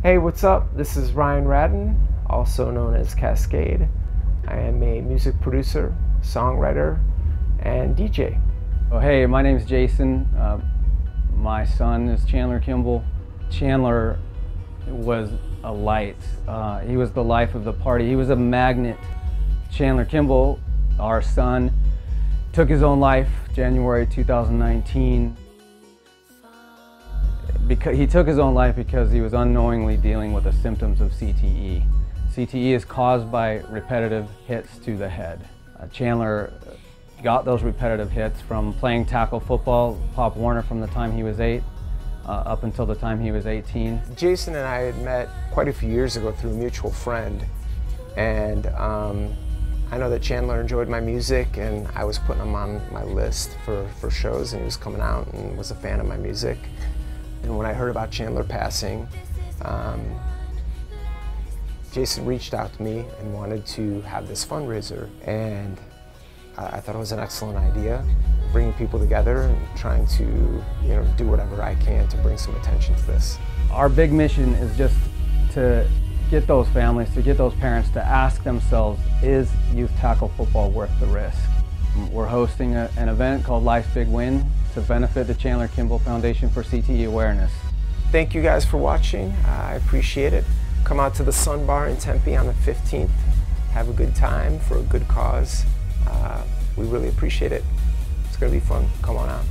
Hey, what's up? This is Ryan Raddon, also known as Kaskade. I am a music producer, songwriter, and DJ. Oh, hey, my name is Jason. Uh, my son is Chandler Kimball. Chandler was a light. Uh, he was the life of the party. He was a magnet. Chandler Kimball, our son, took his own life January 2019. Because he took his own life because he was unknowingly dealing with the symptoms of CTE. CTE is caused by repetitive hits to the head. Uh, Chandler got those repetitive hits from playing tackle football, Pop Warner from the time he was eight uh, up until the time he was 18. Jason and I had met quite a few years ago through a mutual friend, and um, I know that Chandler enjoyed my music, and I was putting him on my list for, for shows, and he was coming out and was a fan of my music. And when I heard about Chandler passing, um, Jason reached out to me and wanted to have this fundraiser, and I thought it was an excellent idea, bringing people together and trying to you know, do whatever I can to bring some attention to this. Our big mission is just to get those families, to get those parents to ask themselves, is youth tackle football worth the risk? We're hosting a, an event called Life's Big Win to benefit the Chandler Kimball Foundation for CTE Awareness. Thank you guys for watching. I appreciate it. Come out to the Sun Bar in Tempe on the 15th. Have a good time for a good cause. Uh, we really appreciate it. It's going to be fun. Come on out.